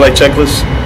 pre-flight checklist?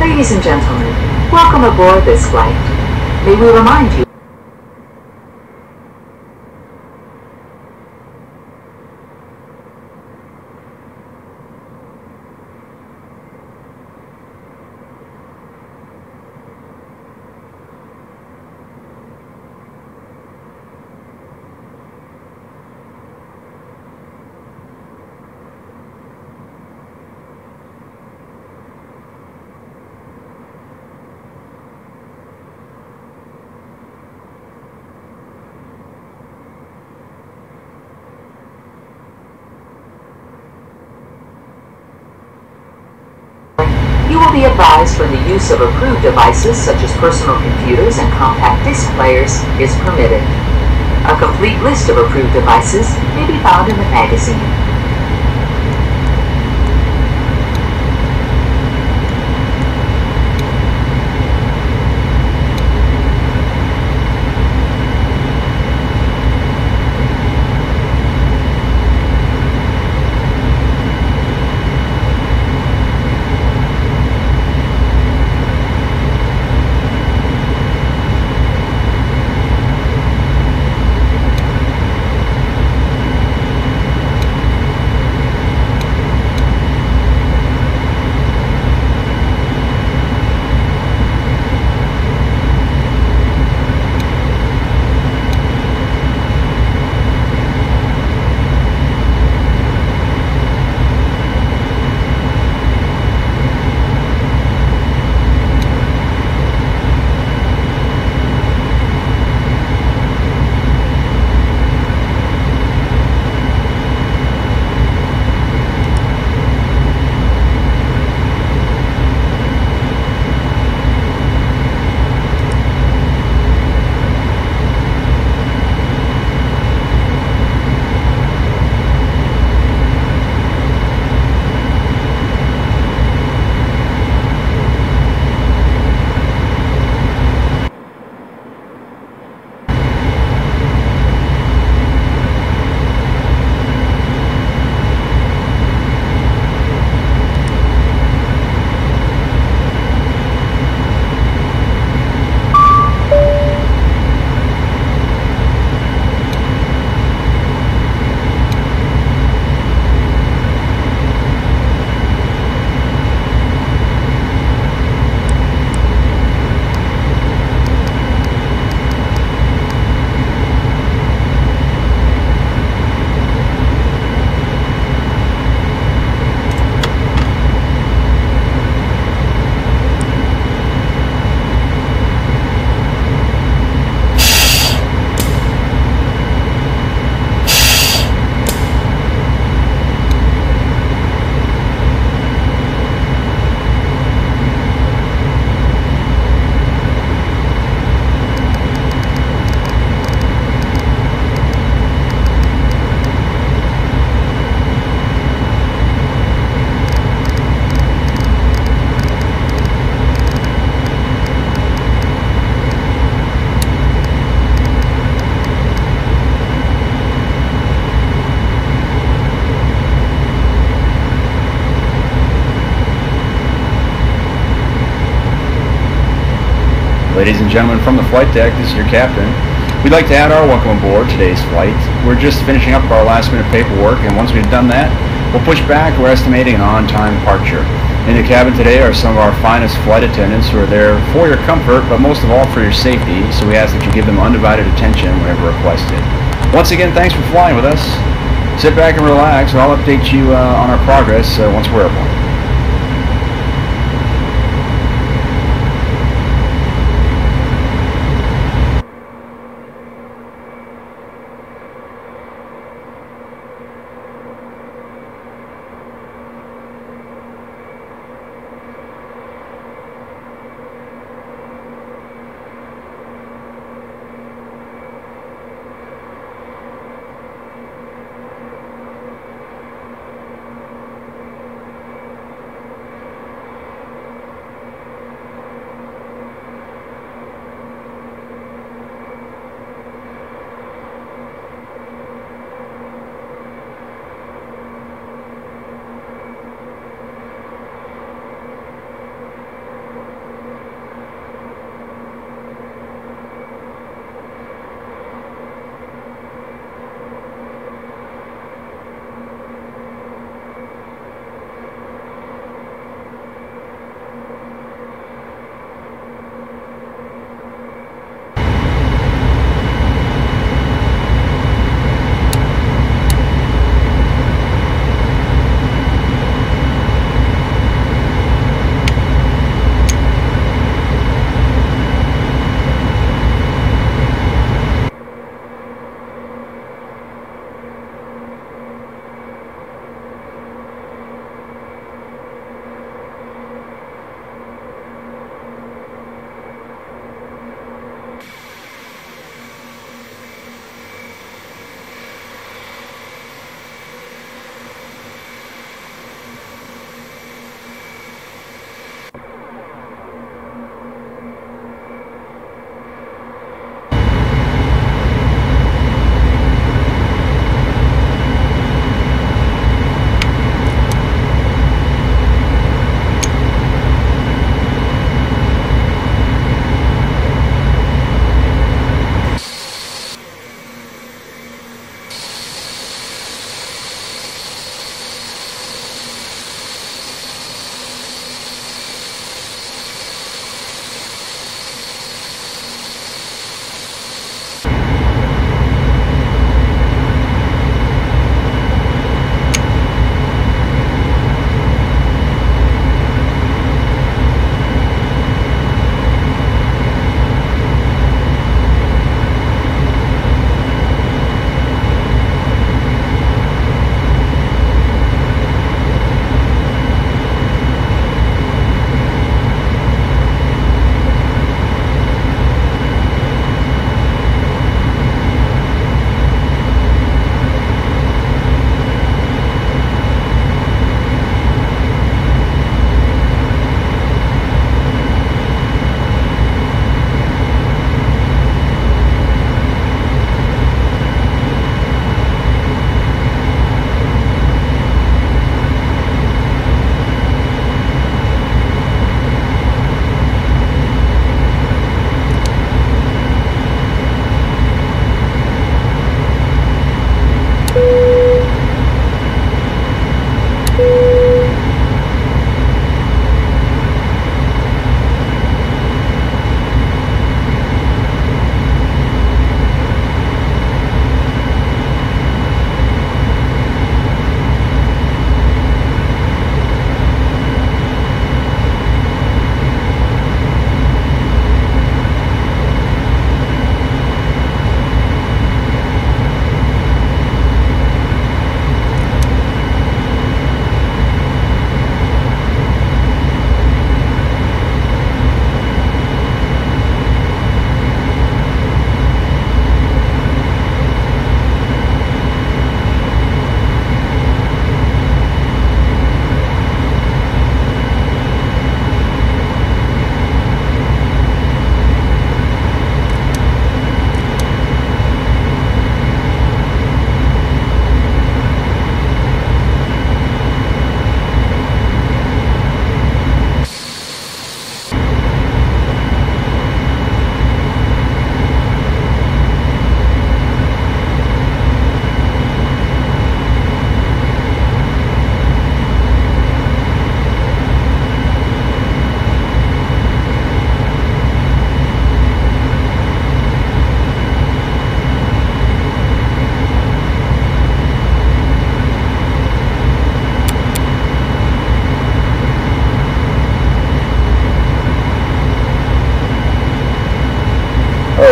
Ladies and gentlemen, welcome this flight. May we remind you Advised when the use of approved devices such as personal computers and compact disc players is permitted. A complete list of approved devices may be found in the magazine. Ladies and gentlemen from the flight deck, this is your captain. We'd like to add our welcome aboard today's flight. We're just finishing up our last minute paperwork, and once we've done that, we'll push back. We're estimating an on-time departure. In the cabin today are some of our finest flight attendants who are there for your comfort, but most of all for your safety, so we ask that you give them undivided attention whenever requested. Once again, thanks for flying with us. Sit back and relax, and I'll update you uh, on our progress uh, once we're airborne.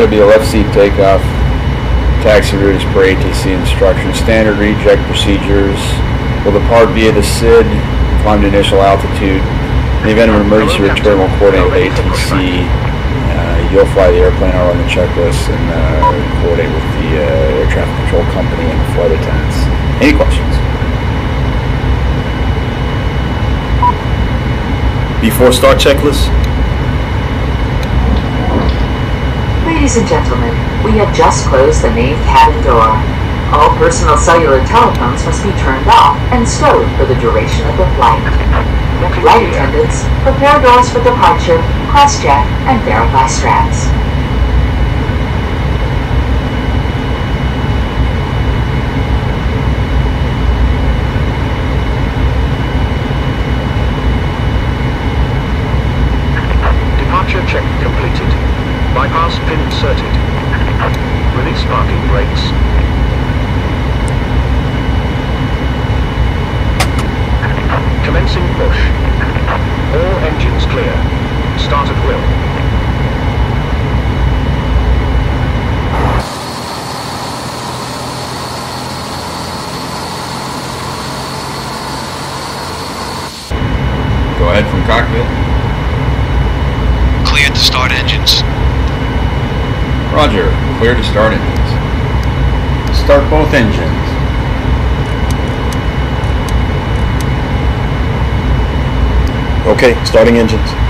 Be a left seat takeoff. Taxi route is per ATC instruction, Standard reject procedures. Will depart via the SID, climb to initial altitude. In the event of an emergency return, will coordinate with ATC. Uh, you'll fly the airplane, I'll run the checklist, and uh, coordinate with the uh, air traffic control company and the flight attendants. Any questions? Before start checklist? Ladies and gentlemen, we have just closed the main cabin door. All personal cellular telephones must be turned off and stowed for the duration of the flight. Flight attendants, prepare doors for departure, cross-check, and verify straps. Departure check completed. Bypass pin inserted. Release parking brakes. Commencing push. All engines clear. Start at will. Go ahead from cockpit. Cleared to start engines. Roger. Start both engines. Okay, starting engines.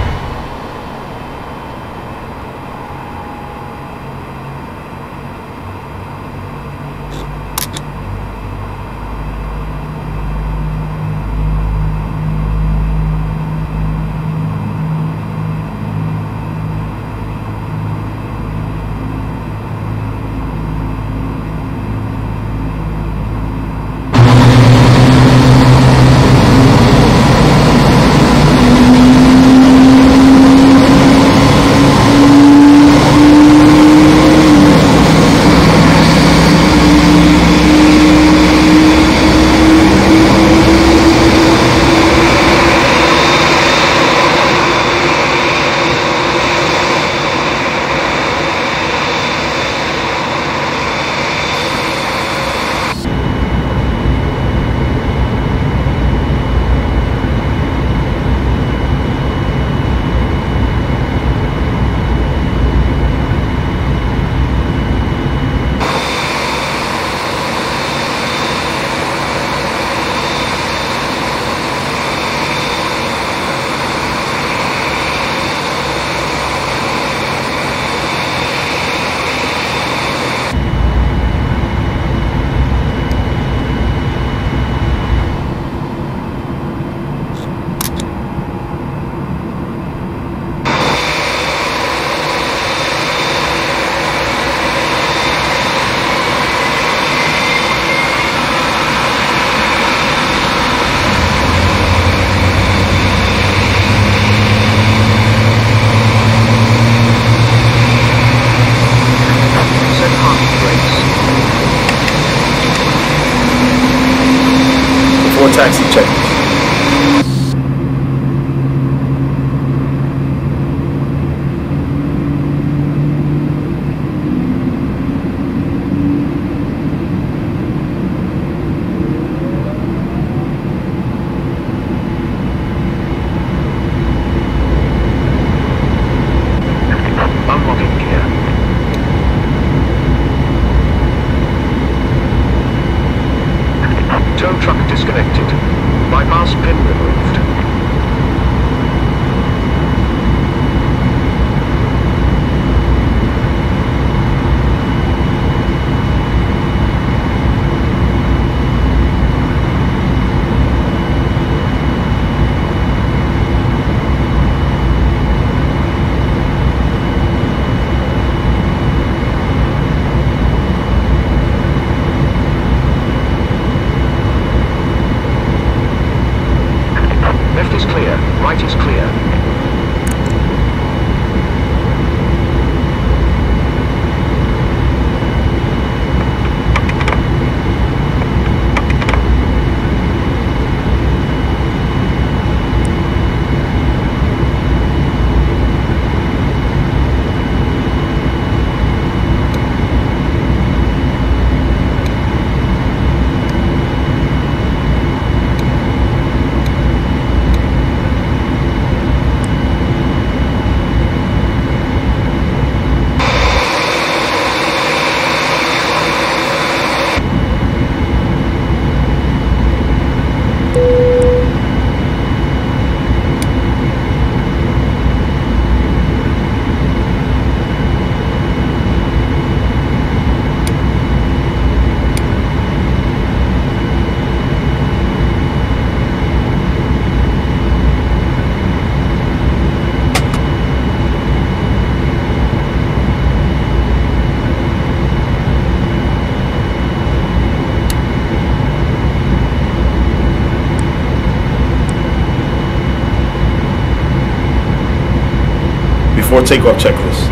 Takeoff checklist.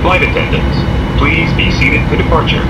Flight attendants, please be seated for departure.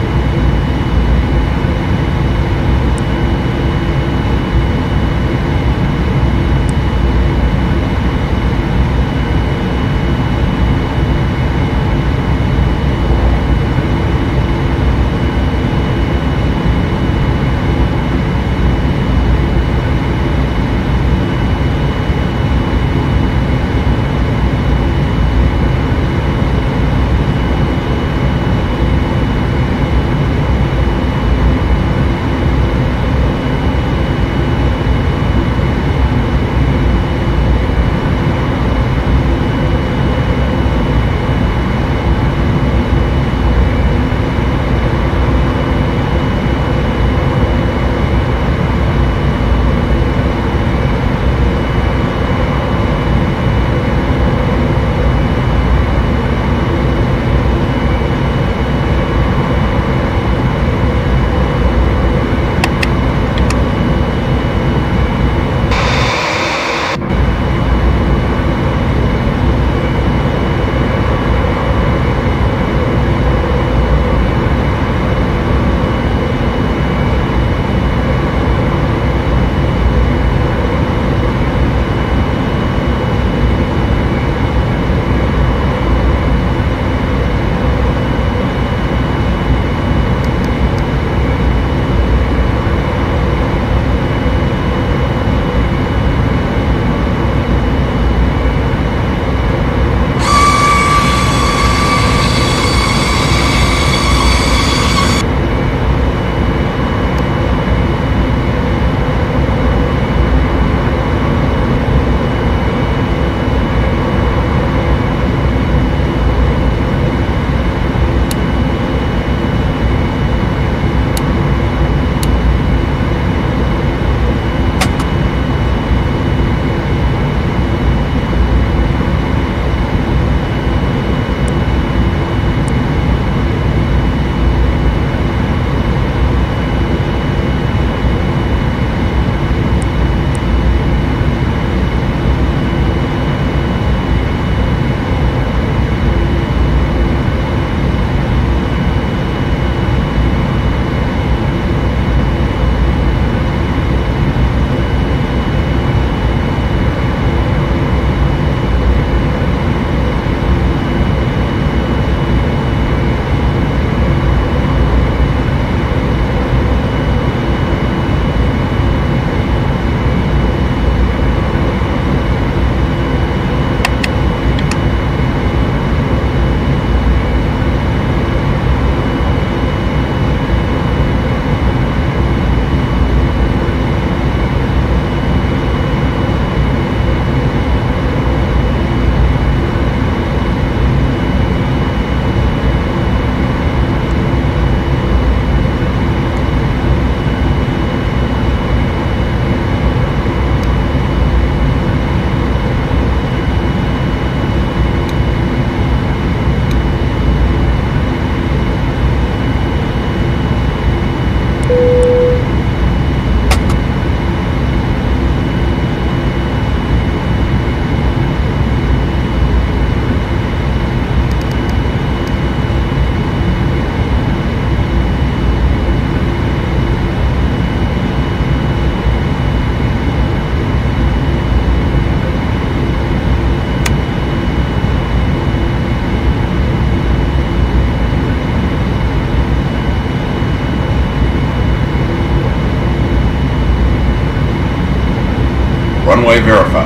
Runway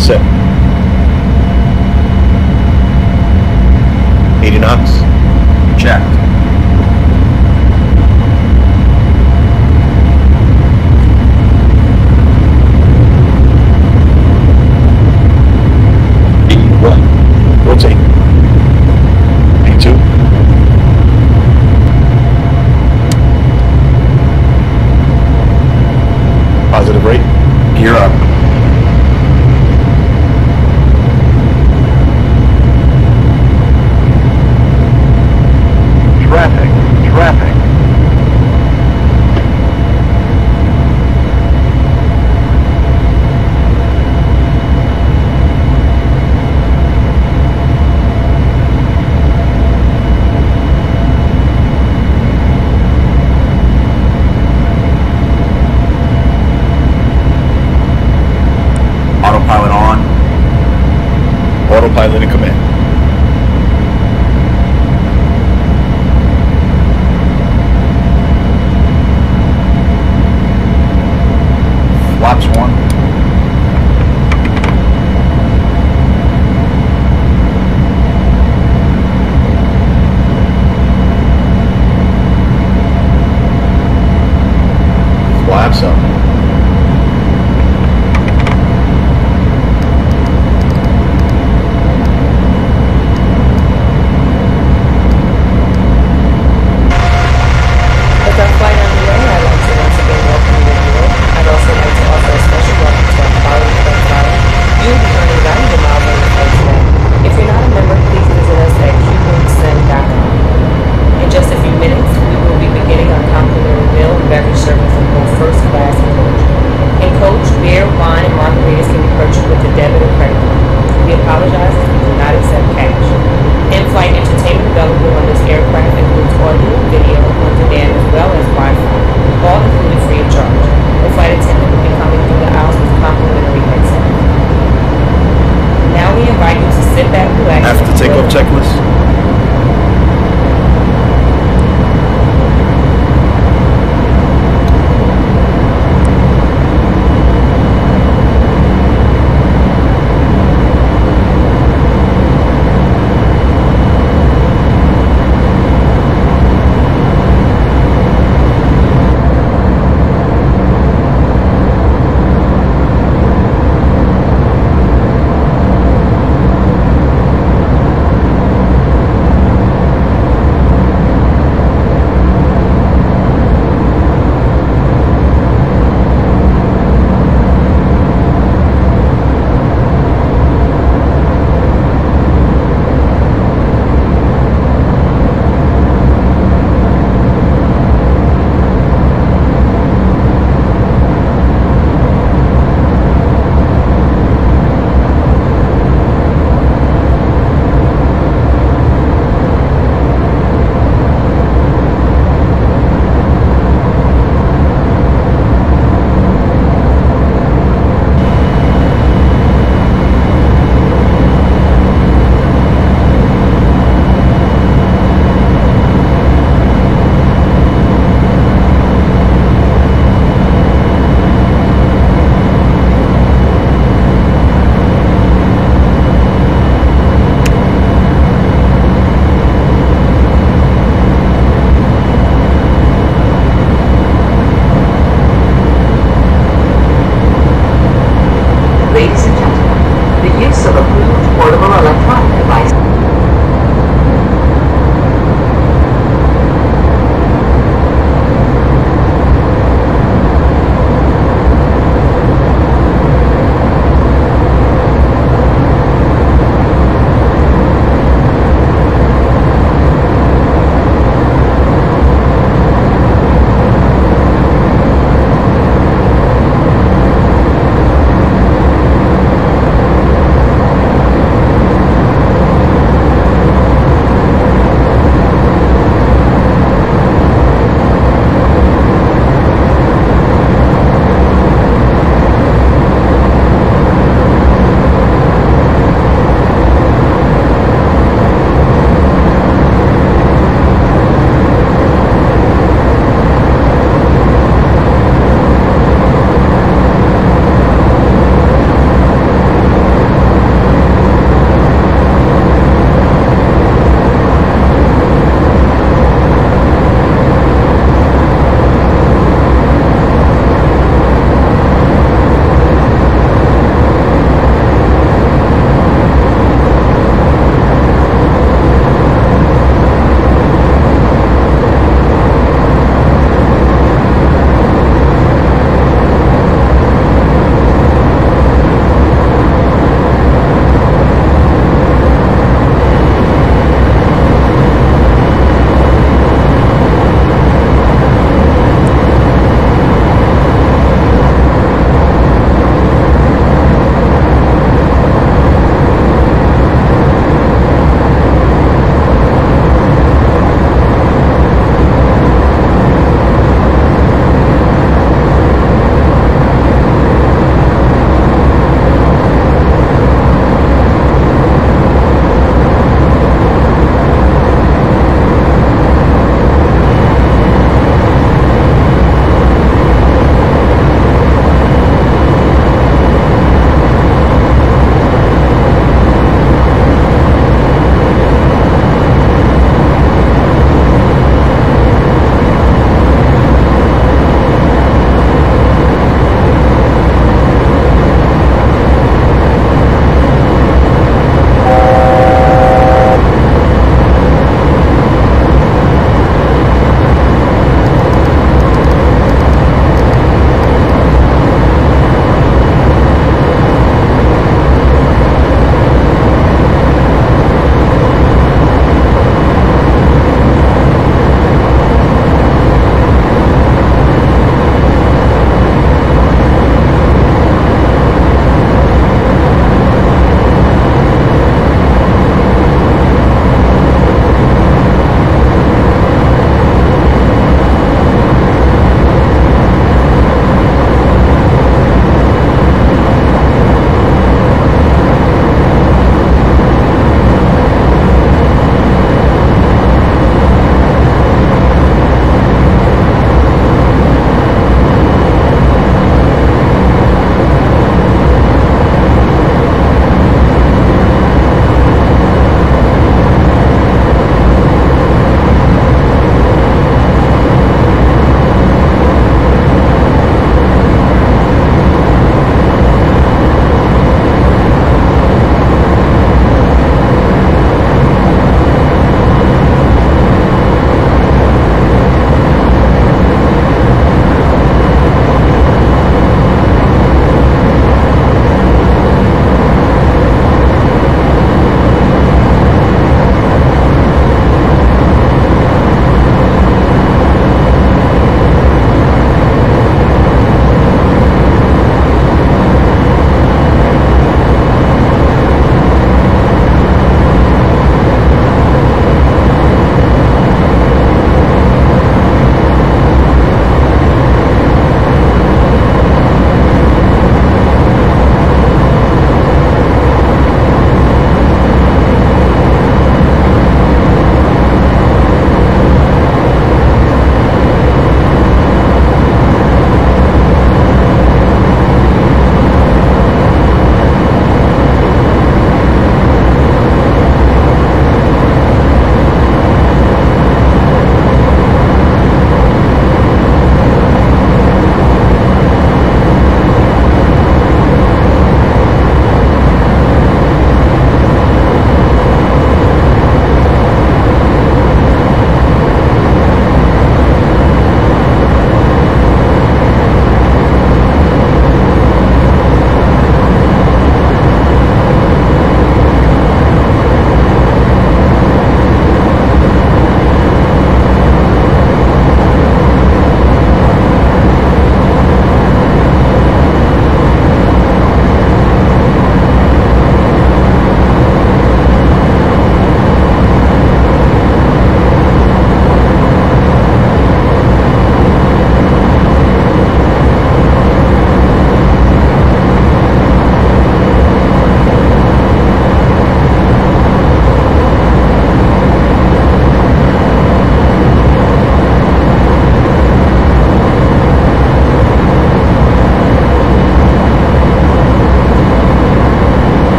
set.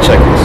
The checklist.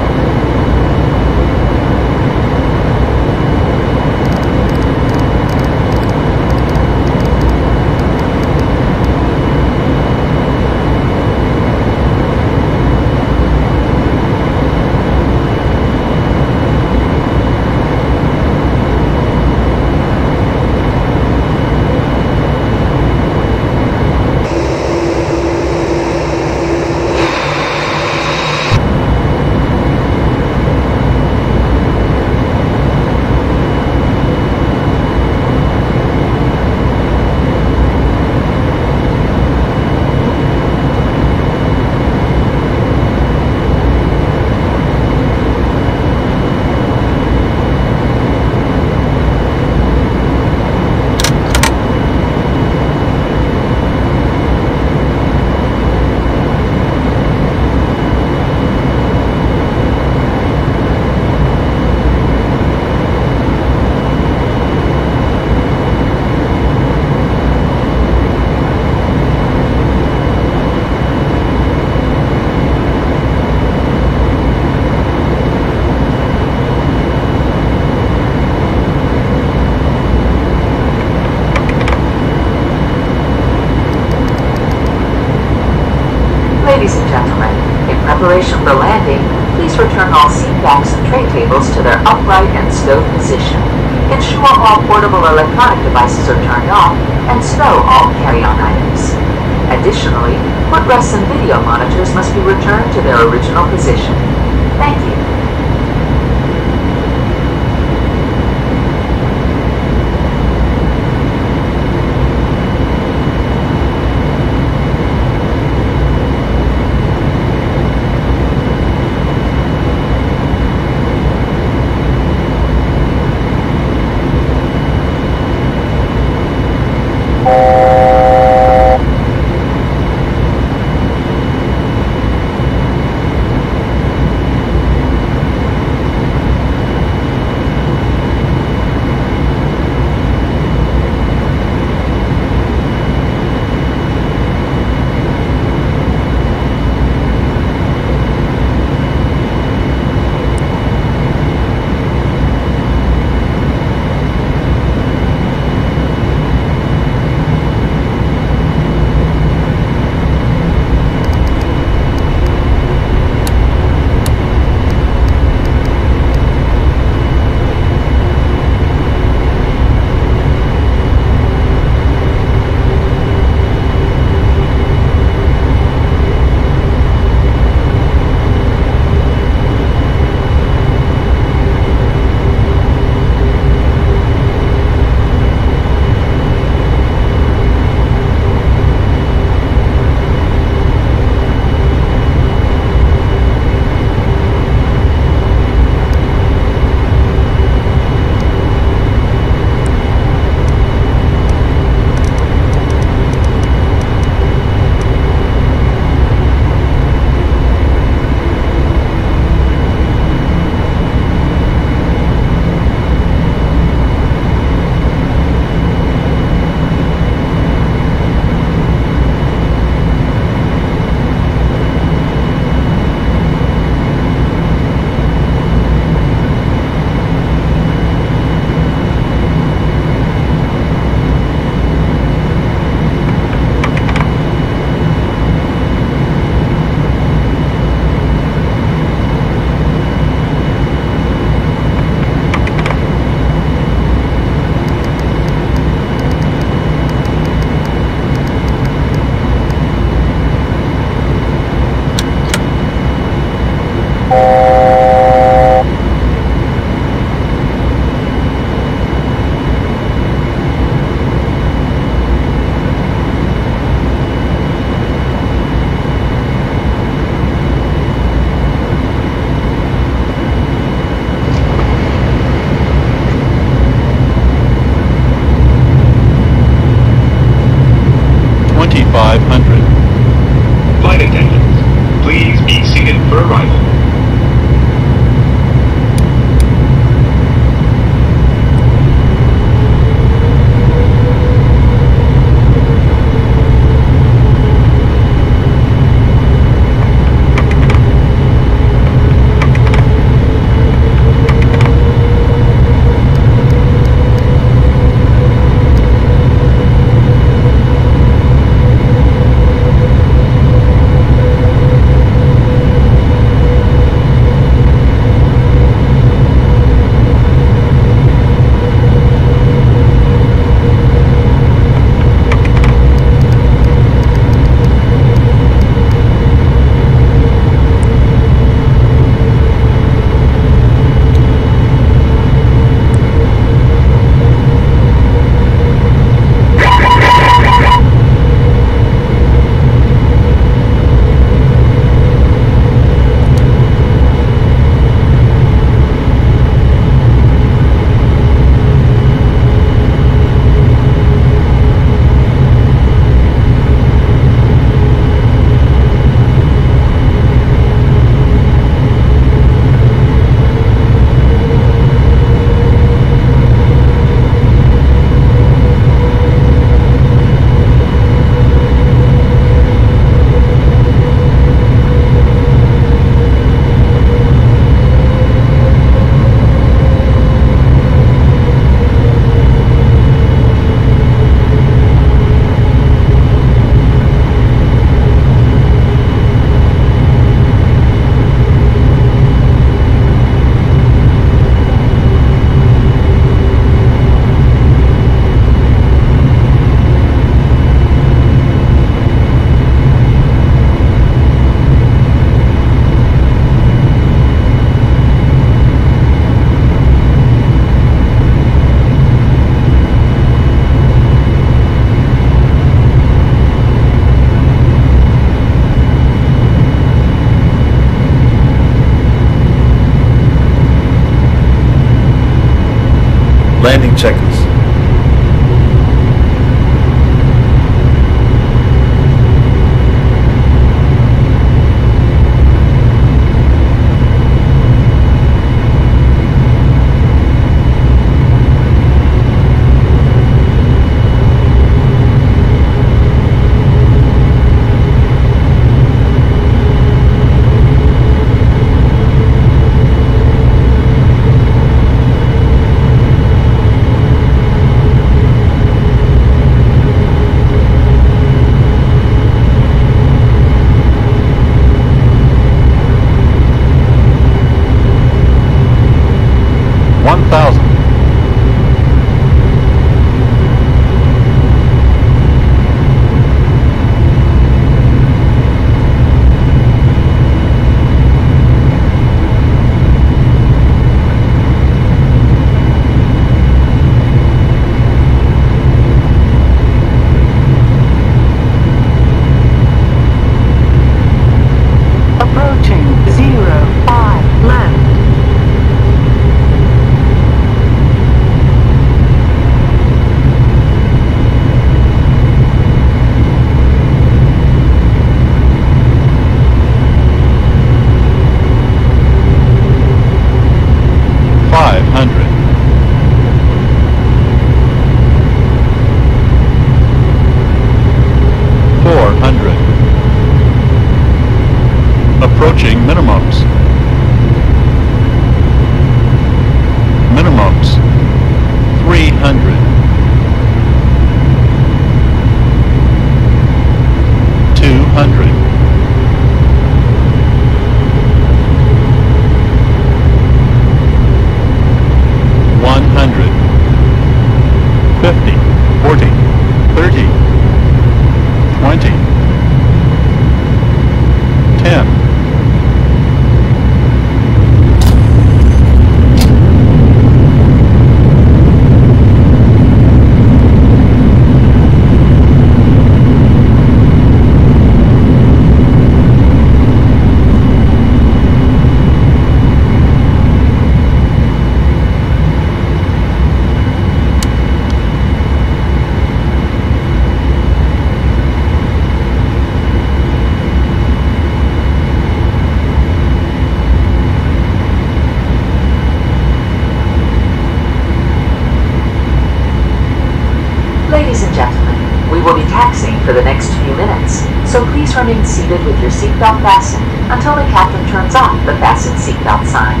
Seatbelt fastened until the captain turns off the fasten seatbelt sign.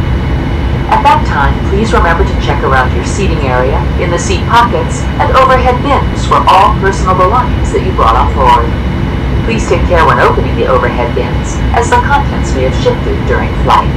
At that time, please remember to check around your seating area, in the seat pockets, and overhead bins for all personal belongings that you brought on board. Please take care when opening the overhead bins, as the contents may have shifted during flight.